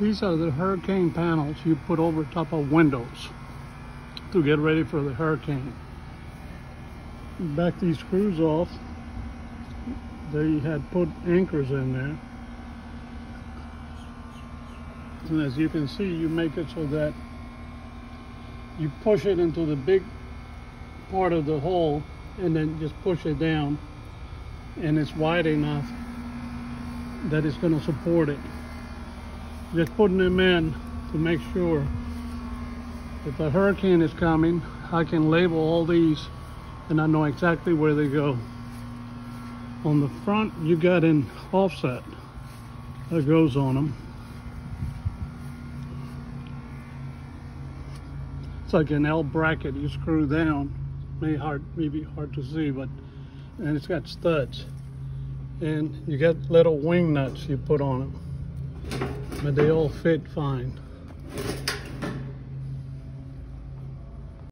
These are the hurricane panels you put over top of windows to get ready for the hurricane. Back these screws off. They had put anchors in there. And as you can see, you make it so that you push it into the big part of the hole and then just push it down and it's wide enough that it's going to support it. Just putting them in to make sure if a hurricane is coming, I can label all these and I know exactly where they go. On the front, you got an offset that goes on them. It's like an L bracket you screw down. May hard, maybe hard to see, but and it's got studs. And you got little wing nuts you put on them, but they all fit fine.